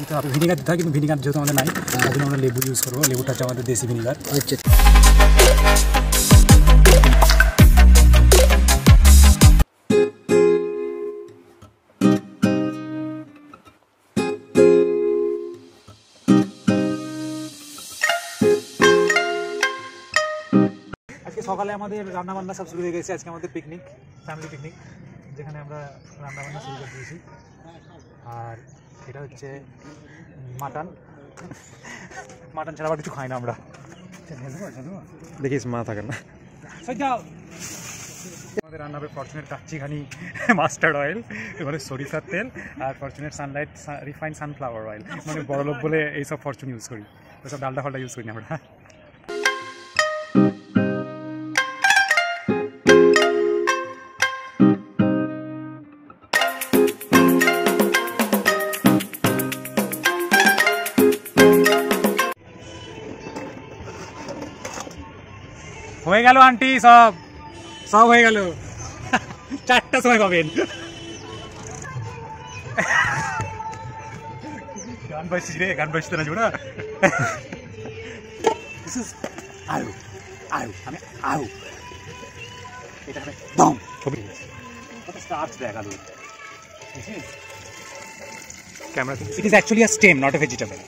দিতে হবে। ভিনিগার দিতে হয় কিন্তু ভিনিগার যেহেতু আমাদের নাই তার জন্য আমরা লেবু ইউজ করব। লেবুটা হচ্ছে আমাদের দেশি ভিনিগার আচ্ছা। আজকে সকালে আমাদের রান্না বান্না সব শুরু হয়ে গেছে। আজকে আমাদের পিকনিক ফ্যামিলি পিকনিক যেখানে আমরা রান্না বান্না শুরু করে দিয়েছি। আর এটা হচ্ছে মাটন। মাটন ছাড়া আবার কিছু খাই না আমরা। দেখিস মা থাকে না। আমাদের রান্না হবে ফরচুনের কাচ্চিঘানি মাস্টার্ড অয়েল এবারে সরিষার তেল আর ফরচুনের সানলাইট রিফাইন সানফ্লাওয়ার অয়েল মানে বড় লোক বলে এইসব ফরচুন ইউজ করি। ওসব ডালটা ফালটা ইউজ করি না আমরা। হয়ে গেল আন্টি সব। সব হয়ে গেল। চারটা সময় পাবেন। গান বাজছিস রে গান বাজতে না। জোড়া আলু আলু আমি আলু এটা হবে দম। কত স্টার্চ দেখ আলু camera It is actually a stem, not a vegetable.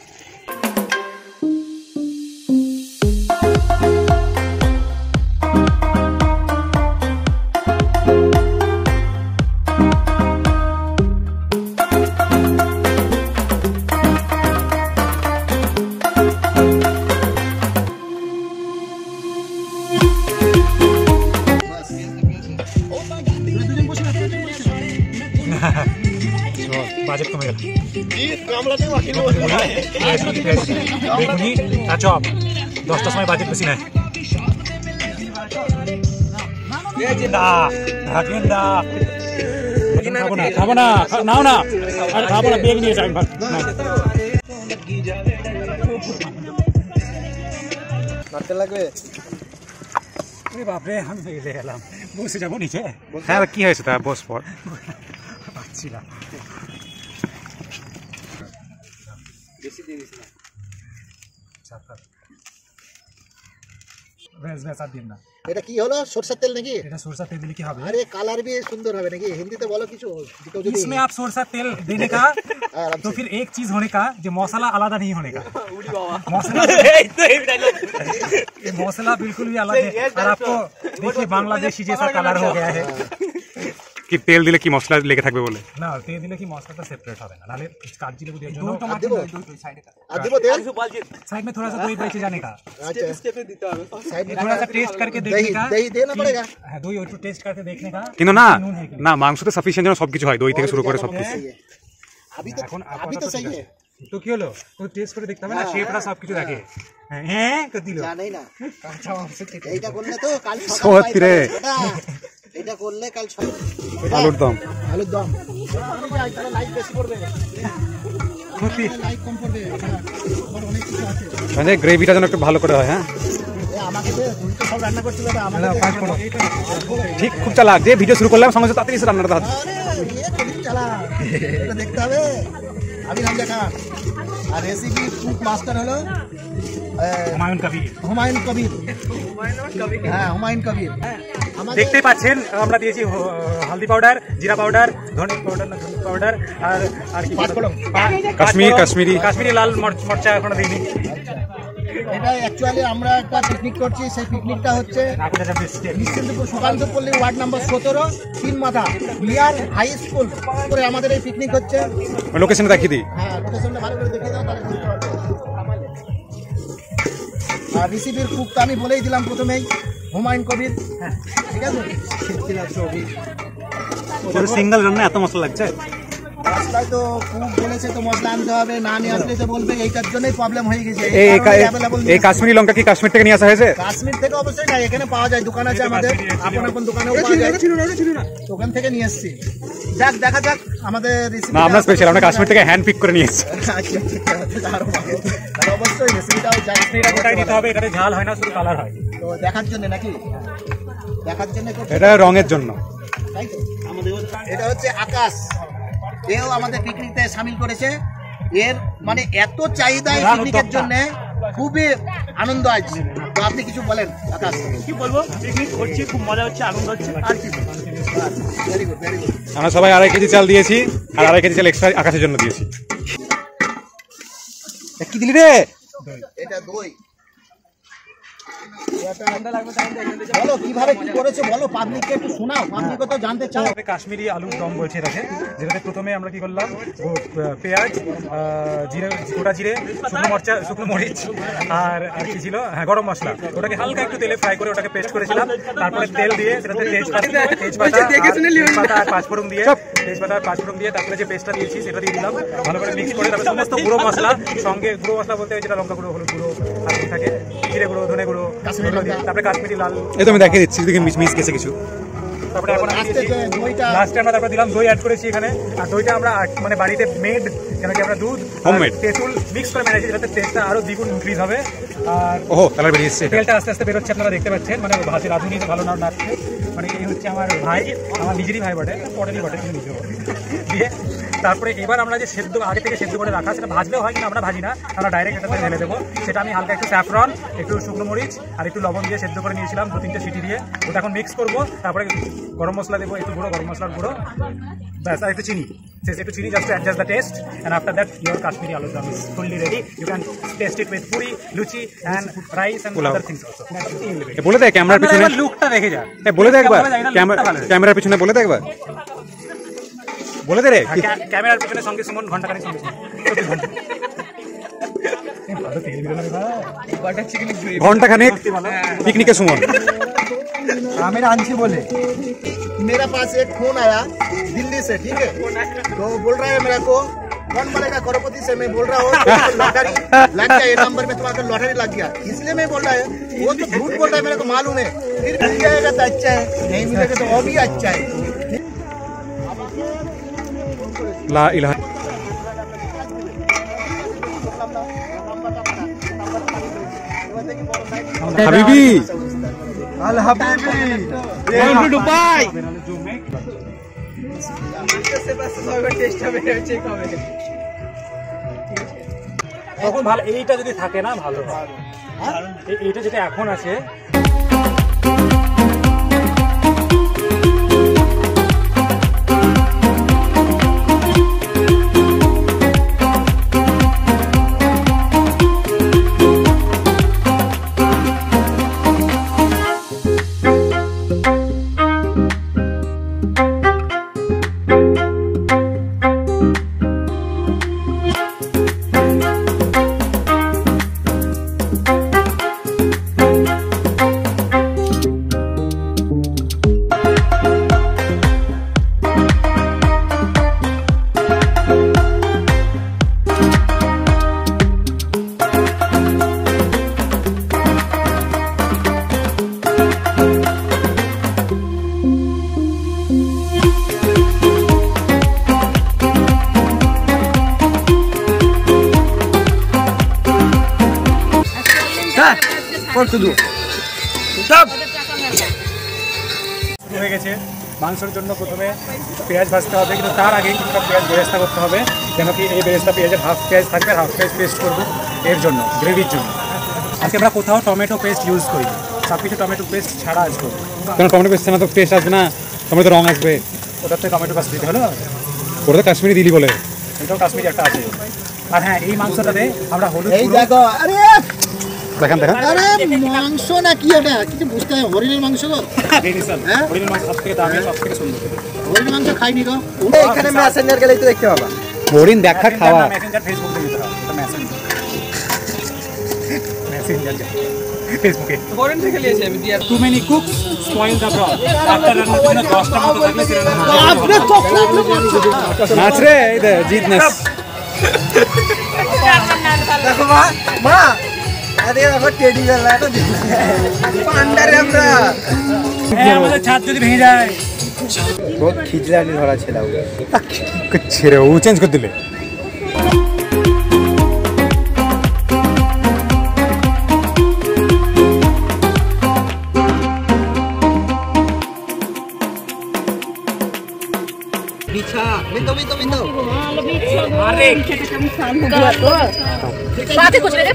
আর চপ দশটার সময় বাজেট বেশি নেয় দা ঢাকেন দা খাব না খাব না খা- নাও না আর খাব না বেগ নিয়ে যাই ভাত নাও। নারকেল লাগবে আরে বাপরে আমি বেলে গেলাম বসে যাব নিচে হ্যাঁ কি হয়েছে তা বস পর পাচ্ছি না বেশ বেশ আর দিন না এটা কি হলো সরষের তেল নাকি এটা সরষা तेल দিলে কি হবে আরে কালার भी সুন্দর হবে নাকি হিন্দিতে বলো কিছু কেউ যদি इसमें आप सोरसा तेल देने का आराम तो से। फिर एक चीज होने का जो मौसला आलादा नहीं होने का मौसला ये मौसला बिल्कुल भी अलग है और आपको देखिए बांग्लादेशी जैसा कलर हो गया है কি তেল দিলে কি মশলা লেগে থাকবে বলে না তেল দিলে কি মশলাটা সেপারেট হবে না নালে কাগজি লেবু দিয়ে জন্য আর দেবো আর দেবো তেল साइड में थोड़ा सा दही बेचे जाने का अच्छा साइड में थोड़ा सा टेस्ट करके दही देखने का दही देना पड़ेगा হ্যাঁ দই একটু টেস্ট করকে দেখনে का কিন্তু না নুন है कि না মাংস তো সাফিসিয়েন্ট যেন সবকিছু হয় দই থেকে শুরু করে সবকিছু सही है अभी तो এখন अभी तो सही है তো কি হলো তো টেস্ট করে দেখতে হবে না শেপটা সবকিছু দেখে হ্যাঁ তো দিল জানাই না এইটা করলে তো কাল সত্যি রে। এটা করলে কাল আলুর দম। আলুর দম। লাইট বেশি পড়বে সত্যি কম পড়বে অনেক কিছু আছে মানে গ্রেভিটা যেন একটু ভালো করে হয় হ্যাঁ? ঠিক খুব চালাক। যে ভিডিও শুরু করলাম সঙ্গে তাড়াতাড়ি রান্নাটা হাত আরে, কলিং চালা। এটা দেখতে হবে। আমি নাম দেখা আর রেসিপি কুক মাস্টার হলো হুমায়ুন কবির। হুমায়ুন কবির। হ্যাঁ হুমায়ুন কবির। দেখতে দেখতেই পাচ্ছেন আমরা দিয়েছি হলদি পাউডার জিরা পাউডার ধনে পাউডার না ধনে পাউডার আর আর কি কাশ্মীর কাশ্মীরি, কাশ্মীরি। কাশ্মীরি লাল মর- মরচা এখনও দিইনি। এটা অ্যাকচুয়ালি আমরা একটা পিকনিক করছি। সেই পিকনিকটা হচ্ছে নিশ্চিন্তপুর সুকান্ত পল্লী ওয়ার্ড নাম্বার সতেরো তিন মাথা নিয়ার হাই স্কুল করে আমাদের এই পিকনিক হচ্ছে। লোকেশনে দেখিয়ে দিই। হ্যাঁ লোকেশনটা ভালো করে দেখে দাও আর রিসিপির কুক তো আমি বলেই দিলাম প্রথমেই হুমায়ুন কবির। হ্যাঁ। ঠিক আছে সিঙ্গেল রান্না এত মশলা লাগছে? রাস্তায় তো কুক বলেছে তো মশলা আনতে হবে না নিয়ে আসলে তো বলবে এইটার জন্যই প্রবলেম হয়ে গেছে। এই এই কারণেই এই- available এই নেই। কাশ্মীরি লঙ্কা কি কাশ্মীর থেকে নিয়ে আসা হয়েছে? কাশ্মীর থেকে অবশ্যই না এখানে পাওয়া যায় দোকান আছে আমাদের। আপন আপন দোকানেও পাওয়া যায়। ওখান থেকে নিয়ে এসেছি। যাক দেখা যাক আমাদের না আমরা স্পেশাল আমরা কাশ্মীর থেকে হ্যান্ড পিক করে নিয়ে এসেছি। অবশ্যই রেসিপিটাও হবে ঝাল হয় না শুধু কালার হয়। তো দেখার জন্য নাকি? দেখার জন্য এটা রঙের জন্য। এটা হচ্ছে আকাশ। এও আমাদের পিকনিকতে সামিল করেছে। এর মানে এত চাহিদা এই পিকনিকের। জন্য খুবই আনন্দ আছে তো আপনি কিছু বলেন আকাশ। কি বলব? পিকনিক করছি খুব মজা হচ্ছে আনন্দ হচ্ছে আর কি ভেরি গুড ভেরি গুড আমরা সবাই আড়াই কেজি চাল দিয়েছি আর আড়াই কেজি চাল এক্সট্রা আকাশের জন্য দিয়েছি। কি দিলি রে? এটা দই। বলো কীভাবে কি করেছে বলো পাবলিককে একটু শোনাও পাবলিকও তো জানতে চাও কাশ্মীরি আলুর দম বলছে এটাকে। যেটাতে প্রথমে আমরা কি করলাম? পেঁয়াজ জিরে গোটা জিরে শুকনো মরচা শুকনো মরিচ আর আর কি ছিল? হ্যাঁ গরম মশলা। ওটাকে হালকা একটু তেলে ফ্রাই করে ওটাকে পেস্ট করেছিলাম। তারপরে তেল দিয়ে সেটাতে তেজপাতা তেজপাতা আর- তেজপাতা পাঁচফোড়ন দিয়ে তেজপাতা আর পাঁচফোড়ন দিয়ে তারপরে যে পেস্টটা দিয়েছি সেটা দিয়ে দিলাম। ভালো করে মিক্স করে তারপরে সমস্ত গুঁড়ো মশলা সঙ্গে গুঁড়ো মশলা বলতে যেটা লঙ্কা গুঁড়ো হলুদ গুঁড়ো থাকে জিরে গুঁড়ো ধনে গুঁড়ো তারপরে কাশ্মীরি লাল। এই তো আমি দেখিয়ে দিচ্ছি দেখে মিস মিস গেছে কিছু। তারপরে এখন লাস্টে আমরা তারপর দিলাম দই অ্যাড করেছি এখানে। আর দইটা আমরা মানে বাড়িতে মেড কেন কি আমরা দুধ. তেঁতুল মিক্স করে মেরেছি যাতে টেস্টটা আরও দ্বিগুণ ইনক্রিজ হবে। আর ওহো কালার তেলটা আস্তে আস্তে বেরোচ্ছে আপনারা দেখতে পাচ্ছেন। মানে ভাতের রাঁধুনি তো ভালো না নাচছে মানে এই হচ্ছে আমার ভাই আমার নিজেরই ভাই বটে পটেরই বটে বটে। দিয়ে তারপরে এবার আমরা যে সেদ্ধ আগে থেকে সেদ্ধ করে রাখা সেটা ভাজলেও হয় কিন্তু আমরা ভাজি না আমরা ডাইরেক্ট এটাতে ঢেলে দেবো। সেটা আমি হালকা একটু স্যাফরন একটু শুকনো মরিচ আর একটু লবণ দিয়ে সেদ্ধ করে নিয়েছিলাম দু তিনটে সিটি দিয়ে। ওটা এখন মিক্স করব তারপরে গরম মশলা দেবো একটু গুঁড়ো গরম মশলার গুঁড়ো। ব্যাস আর একটু চিনি। Just একটু চিনি just adjust the taste and after that your Kashmiri aloo dum is fully ready you can taste it with puri luchi and rice and other things also বলে দে ক্যামেরার পিছনে লুকটা দেখে এ, বলে দে একবার। ক্যামেরার পিছনে বলে দে একবার। বলে দে রে আর ক্যা- ক্যামেরার পিছনে সঙ্গে সুমন ঘন্টা খানিক সঙ্গে সুমন চব্বিশ ঘন্টা এ, ভালো তেল বেরোলো রে ভাই। ঘন্টা খানেক পিকনিকে সুমন আমি আনছি বলে मेरा पास एक फोन आया दिल्ली से ठीक है तो बोल रहा है मेरे को कौन बनेगा करोड़पति से मैं बोल रहा हूँ लॉटरी लग गया ये नंबर में तुम्हारा लॉटरी लग गया इसलिए मैं बोल रहा है वो तो झूठ बोल रहा है मेरे को मालूम है फिर मिल जाएगा तो अच्छा है नहीं मिलेगा तो वो भी अच्छा है লা ইলাহা হাবিবি। আল হাবিবি। টু দুবাই তখন ভালো এইটা যদি থাকে না ভালো এইটা যেটা এখন আছে শুরু হয়ে গেছে। মাংসের জন্য প্রথমে পেঁয়াজ ভাজতে হবে কিন্তু তার আগে কিছুটা পেঁয়াজ বেরেস্তা করতে হবে কেন কি এই বেরেস্তা পেঁয়াজের হাফ পেঁয়াজ থাকবে হাফ পেঁয়াজ পেস্ট করব এর জন্য গ্রেভির জন্য। আজকে আমরা কোথাও টমেটো পেস্ট ইউজ করি সব কিছু টমেটো পেস্ট ছাড়া আজ করব কেন টমেটো পেস্ট না তো টেস্ট আসবে না টমেটো রং আসবে। ওটাতে টমেটো পেস্ট দিতে হলো? ওটা তো কাশ্মীরি দিলি বলে। এটাও কাশ্মীরি একটা আছে। আর হ্যাঁ এই মাংসটাতে আমরা হলুদ দেখো আরে! দেখান দেখান। আরে মাংস না কি ওটা? কিছু বুঝতে হয় হরিণের মাংস গো হ্যাঁ? মাংস দামি সুন্দর। হরিণের মাংস খাইনি গো। এখানে মেসেঞ্জার গেলেই তো দেখতে পাবা। হরিণ দেখা খাওয়া। মেসেঞ্জার ফেসবুক থেকে দিতে হবে। ওটা মেসেঞ্জার মেসেঞ্জার ফেসবুকে too many cooks spoil the broth একটা রান্নার জন্য দশটা মতো থাকলে সেটা আপনি তো নাচ রে এই দে জিত দেখো মা মা হ্যাঁ ছেড়ে ও চেঞ্জ করে দিলে।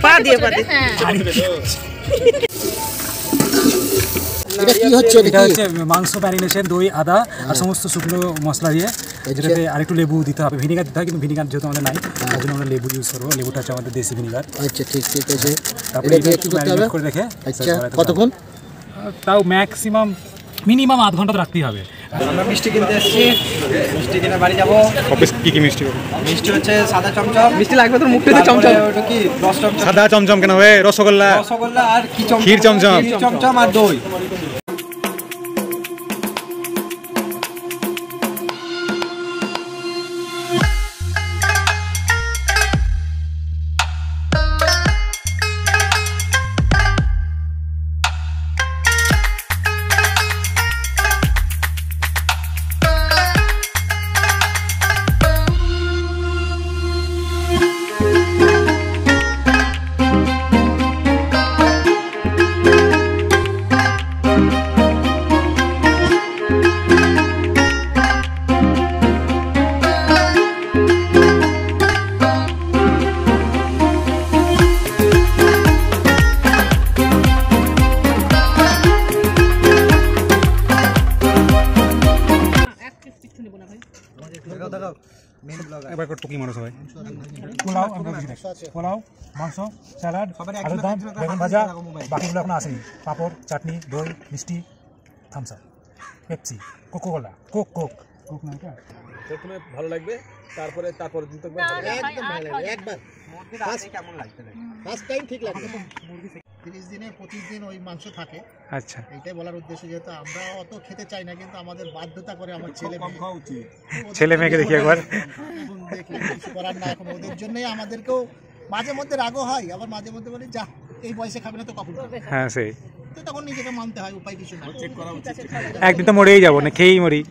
পা দিয়ে হ্যাঁ এটা কি হচ্ছে? এটা হচ্ছে মাংস ম্যারিনেশন দই আদা আর সমস্ত শুকনো মশলা দিয়ে। যেটাতে আরেকটু লেবু দিতে হবে। ভিনিগার দিতে হয় কিন্তু ভিনিগার যেহেতু আমাদের নাই তার জন্য আমরা লেবু ইউজ করব। লেবুটা হচ্ছে আমাদের দেশি ভিনিগার আচ্ছা ঠিক ঠিক আছে। তারপরে একটু করে রেখে আচ্ছা কতক্ষণ? তাও ম্যাক্সিমাম মিনিমাম আধ ঘণ্টা তো রাখতেই হবে। আমরা মিষ্টি কিনতে এসেছি। মিষ্টি কিনে বাড়ি যাব। অফিস কি কি মিষ্টি মিষ্টি হচ্ছে সাদা চমচম। মিষ্টি লাগবে তোর মুখ পেতে চমচম। ওটা কি? রস চমচম। সাদা চমচম কেন হবে রসগোল্লা। রসগোল্লা আর কি চমচম? ক্ষীর চমচম। চমচম আর দই। এবার টুকি মানুষ হয় পোলাও পোলাও মাংস স্যালাড আলুর দম বেগুন ভাজা বাকিগুলো এখন আসেনি। পাঁপড় চাটনি দই মিষ্টি Thums Up Pepsi Coca Cola coke coke. Coke না এটা? প্রথমে ভালো লাগবে তারপরে তারপরে দিন একবার। ফার্স্ট টাইম ঠিক লাগবে তিরিশ দিনে পঁচিশ দিন ওই মাংস থাকে। আচ্ছা। এইটাই বলার উদ্দেশ্য যেহেতু আমরা অত খেতে চাই না কিন্তু আমাদের বাধ্যতা করে আমার ছেলে খাওয়া উচিত। ছেলে মেয়েকে দেখি একবার। দেখি কিছু করার না এখন ওদের জন্যই আমাদেরকেও মাঝে মধ্যে রাগও হয় আবার মাঝে মধ্যে বলি যা এই বয়সে খাবে না তো কখন হ্যাঁ সেই। তো তখন নিজেকে মানতে হয় উপায় কিছু না। চেক করা উচিত। একদিন তো মরেই যাব না খেয়েই মরি।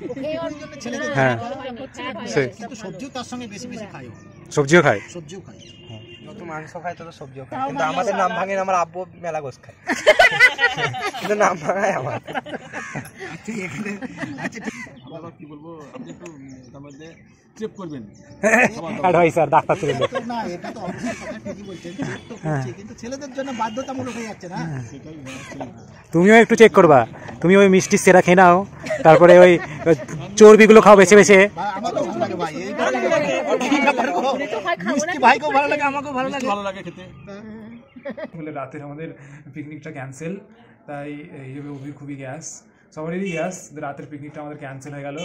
হ্যাঁ। কিন্তু সবজিও তার সঙ্গে বেশি বেশি খাই সবজিও খায়? সবজিও খাই যত মাংস খায় তত সবজিও খায়। কিন্তু আমাদের নাম ভাঙে আমার আব্বু মেলা গোস খায়। কিন্তু নাম ভাঙায় আমার। অ্যাডভাইসার ডাক্তার ছিলেন না এটা তো অবশ্যই কথা ঠিকই বলছেন। চেক তো করছি কিন্তু ছেলেদের জন্য বাধ্যতামূলক হয়ে যাচ্ছে না। সেটাই তুমিও একটু চেক করবা। তুমি ওই মিষ্টি সেরা খেয়ে নাও। তারপরে ওই চর্বিগুলো খাও বেছে বেছে। ভাই, আমাকেও ভালো লাগে ভাই। মিষ্টি ভাইকেও ভালো লাগে আমাকেও ভালো লাগে। ভালো লাগে খেতে। বলে রাতের আমাদের পিকনিকটা ক্যান্সেল তাই এই যে অভির খুবই গ্যাস সবারই গ্যাস রাতের পিকনিকটা আমাদের ক্যান্সেল হয়ে গেল।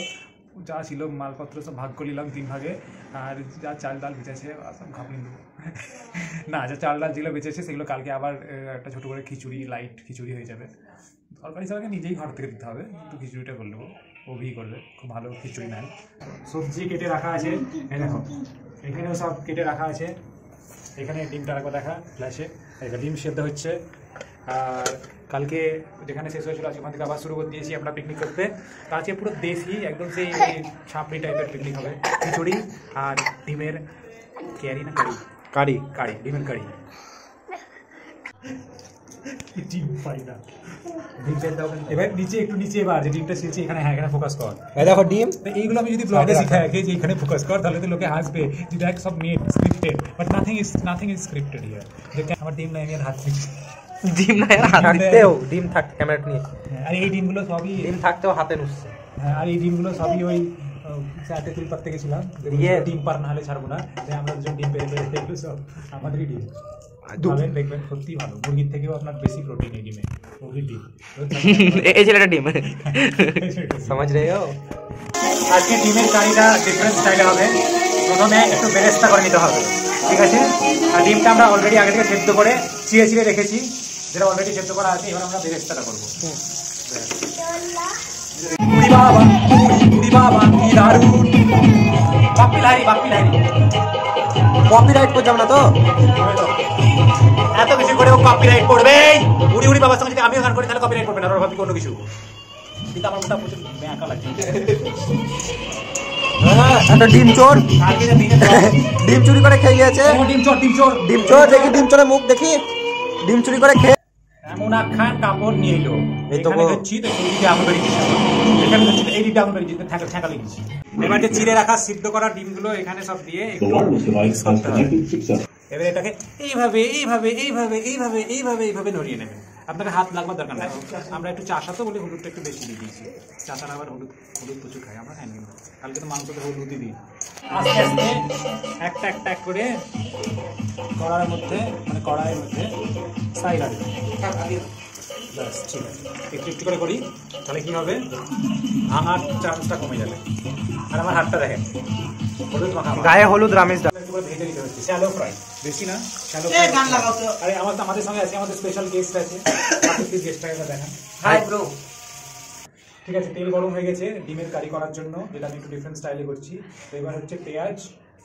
যা ছিল মালপত্র সব ভাগ করে নিলাম তিন ভাগে। আর যা চাল ডাল বেঁচেছে সব খাপিয়ে দেবো না যা চাল ডাল যেগুলো বেঁচেছে সেগুলো কালকে আবার একটা ছোটো করে খিচুড়ি লাইট খিচুড়ি হয়ে যাবে। তরকারি সবাইকে নিজেই ঘর থেকে দিতে হবে। কিন্তু খিচুড়িটা করে নেব অভি করবে খুব ভালো খিচুড়ি নেয়। সবজি কেটে রাখা আছে। এই দেখো এখানেও সব কেটে রাখা আছে। এখানে ডিমটা রাখব দেখা ফ্ল্যাশে এটা ডিম সেদ্ধ হচ্ছে। আর কালকে যেখানে শেষ হয়েছিল আজকে ওখান থেকে আবার শুরু করে দিয়েছি আমরা পিকনিক করতে। তা আজকে পুরো দেশি একদম সেই ছাপড়ি টাইপের পিকনিক হবে। খিচুড়ি আর ডিমের ক্যারি না কারি? কারি। কারি ডিমের কারি। ডিম পাই না এবার নিচে একটু নিচে এবার যে ডিমটা ছিলছে এখানে হ্যাঁ এখানে ফোকাস কর। দেখো ডিম। এইগুলো আমি যদি ব্লগে শিখাই রাখি। যে এখানে ফোকাস কর তাহলে তো লোকে হাসবে যে দেখ সব made scripted but nothing is nothing is scripted here যে আমার ডিম নাই হাত দিচ্ছি। ডিম না এর থাকতেও ডিম থাক ক্যামেরা নিয়ে। আর এই ডিমগুলো সবই ডিম থাকতেও হাতে নুসছে। হ্যাঁ, আর এই ডিমগুলো সবই ওই চারটে তুল পারতে গেছিলাম। ডিম পার না হলে ছাড়বো না। আমরা দুজন ডিম পেরে পেরে এগুলো সব আমাদেরই ডিম। খাবেন দেখবেন সত্যি ভালো। মুরগির থেকেও আপনার বেশি প্রোটিন এই ডিমে মুরগির ডিম। এই ছেলেটা ডিম। সমাজ রে আজকে ডিমের কারিটা ডিফারেন্ট স্টাইলে হবে। প্রথমে একটু বেরেস্তা করে নিতে হবে ঠিক আছে? আর ডিমটা আমরা অলরেডি আগে থেকে সেদ্ধ করে চিড়ে চিড়ে রেখেছি। যেটা অলরেডি সেদ্ধ করা আছে এবার আমরা বেরেস্তাটা করব। উড়ি বাবা উড়ি বাবা কি দারুণ। বাপ্পি লাইরি বাপ্পি লাইরি কপিরাইট করছিলাম না তো। এত কিছু করে ও কপিরাইট করবে। উড়ি উড়ি বাবার সঙ্গে যদি আমিও গান করি তাহলে কপিরাইট করবে না ওরা ভাবি কোনো কিছু। কিন্তু আমার মোটা প্রচুর ব্যাঁকা লাগছে। একটা ডিম চোর। ডিম করে খেয়ে গিয়েছে। ডিম চোর ডিম চোর। ডিম চোর দেখি ডিম চোরের মুখ দেখি। ডিম চুরি করে খেয়ে এমন একখান কাপড় নিয়ে এলো এখানে। তো গেছি এখানে এই দিকে বেরিয়ে গেছি ঠেকা ঠেকা লেগেছি এবার যে চিড়ে রাখা সিদ্ধ করা ডিমগুলো এখানে সব দিয়ে একটু করতে হবে। এবার এটাকে এইভাবে এইভাবে এইভাবে এইভাবে এইভাবে এইভাবে নড়িয়ে নেবেন আপনাকে হাত লাগবার দরকার নাই। আমরা একটু চাষা তো বলে, হলুদটা একটু বেশি দিয়ে দিয়েছি। চাষারা আবার হলুদ হলুদ প্রচুর খাই, আমরা খাই না কালকে তো মাংসতে হলুদই দিই। আস্তে আস্তে একটা একটা এক করে কড়াইয়ের মধ্যে মানে কড়াইয়ের মধ্যে সাইড আসবে ব্যাস, ঠিক আছে। একটু একটু করে করি, তাহলে কি হবে? আমার চান্সটা কমে যাবে। আর আমার হাতটা দেখেন, হলুদ। গায়ে হলুদ, রামেশ দা একটু করে ভেজে নিতে হচ্ছে। শ্যালো ফ্রাই বেশি না শ্যালো ফ্রাই আরে আমার আমাদের সঙ্গে আছে আমাদের স্পেশাল গেস্ট আছে। আপনি গেস্টটাকে দেখান। হাই ব্রো ঠিক আছে তেল গরম হয়ে গেছে ডিমের কারি করার জন্য। যেটা আমি একটু ডিফারেন্ট স্টাইলে করছি। তো এবার হচ্ছে পেঁয়াজ।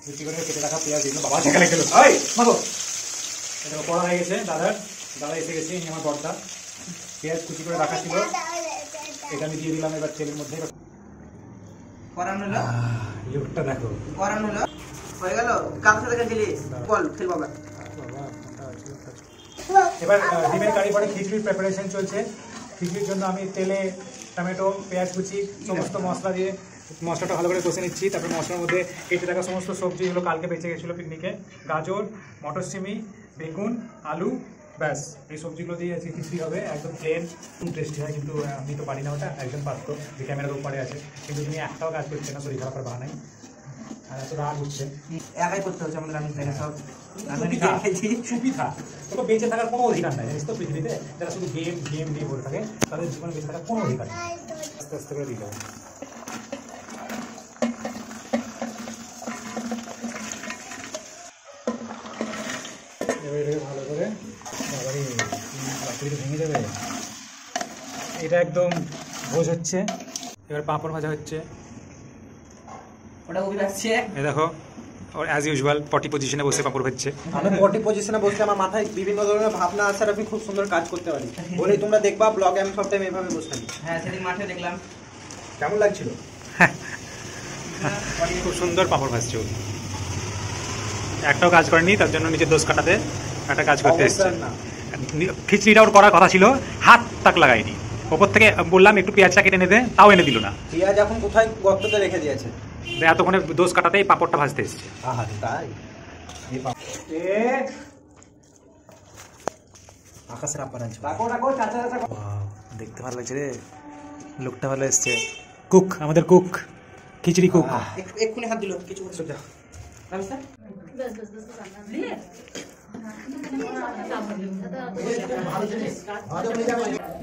কুচি করে কেটে রাখা পেঁয়াজ এগুলো বাবা সেখানে গেল। এই মাগো। এটা করা হয়ে গেছে দাদার। দাদা এসে গেছে ইনি আমার বর্দা। পেঁয়াজ কুচি করে রাখা ছিল। এটা আমি দিয়ে দিলাম এবার তেলের মধ্যে। করানো লুকটা দেখো। করানো হয়ে গেল? কার সাথে গেছিলি বল খেল বাবা এবার ডিমের কারি পরে খিচুড়ির প্রিপারেশন চলছে। খিচুড়ির জন্য আমি তেলে টমেটো পেঁয়াজ কুচি সমস্ত মশলা দিয়ে মশলাটা ভালো করে কষে নিচ্ছি। তারপর মশলার মধ্যে কেটে রাখা সমস্ত সবজি যেগুলো কালকে বেঁচে গেছিল পিকনিকে গাজর মটরশুঁটি বেগুন আলু ব্যাস। এই সবজিগুলো দিয়ে আজকে খিচুড়ি হবে। একদম প্লেন টেস্টি হয়। কিন্তু আমি তো পারি না ওটা। একজন পারতো যে ক্যামেরার উপরে আছে। কিন্তু তুমি একটাও কাজ করছে না শরীর খারাপের বাহানায় আর এত রাগ উঠছে একাই করতে হচ্ছে আমাদের আমি দেখে সব সুবিধা সুবিধা। তোকে বেঁচে থাকার কোনো অধিকার নাই জানিস তো পৃথিবীতে? যারা শুধু গেম গেম দিয়ে বলে থাকে তাদের জীবনে বেঁচে থাকার কোনো অধিকার নেই। আস্তে আস্তে করে দিয়ে দেবো এবার এটাকে ভালো করে বাবারে ভেঙে যাবে এটা একদম ভোজ হচ্ছে এবার পাঁপড় ভাজা হচ্ছে। ওটা কবি আসছে এই দেখো ওর অ্যাজ ইউজুয়াল পটি পজিশনে বসে পাঁপড় ভাজছে। আমি বডি পজিশনে বসলে আমার মাথায় বিভিন্ন ধরনের ভাবনা আছে আর আমি খুব সুন্দর কাজ করতে পারি। বলে তোমরা দেখবা ব্লগে আমি সব টাইম এভাবে বসে থাকি। হ্যাঁ সেদিন মাঠে দেখলাম। কেমন লাগছিল? খুব সুন্দর পাঁপড় ভাজছে ও। একটাও কাজ করেনি তার জন্য নিজের দোষ কাটাতে একটা কাজ করতে এসছে। না। খিচড়িটা ওর করার কথা ছিল হাত তাক লাগাইনি ওপর থেকে বললাম একটু পেঁয়াজটা কেটে এনে দে তাও এনে দিল না। পেঁয়াজ এখন কোথায় গর্ততে রেখে দিয়েছে? দিয়ে এতক্ষণে দোষ কাটাতেই পাপড়টা ভাজতে এসছে। তাই? আকাশের দেখতে ভালো লাগছে রে। লোকটা ভালো এসছে। কুক আমাদের কুক। খিচড়ি কুক। এক্ষুনি হাত দিল কিছু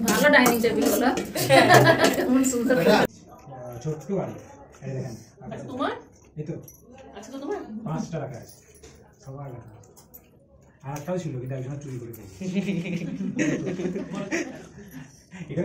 ভালো ডাইনিং টেবিল হলো। সুন্দর ছোট্ট বাড়ি। এই এই তো। পাঁচটা টাকা আছে। সবার টাকা আর তাও ছিল কিন্তু একজন চুরি করে দিয়েছে। এটা